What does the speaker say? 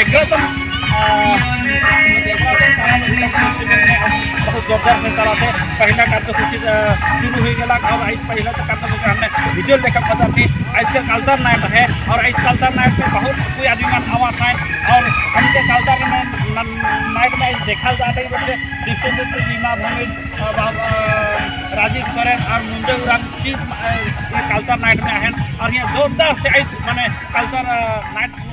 एकदम बहुत जोरदार में चला थे पहला कार्यसूची शुरू हो गया और आज पहला कार्यसूची हमने वीडियो देखा पता थी आज के कल्चर नाइट है और आज कल्चर नाइट में बहुत कोई आदमी मन आवा है और हमके कल्चर में नाइट में देखा जाता बच्चे डिस्ट्रीब्यूटर बीमा भूमि राजीव सोरेन और मुंडे उड़ान कल्चर नाइट में आए और यहाँ जोरदार से आई मैंने कल्चर नाइट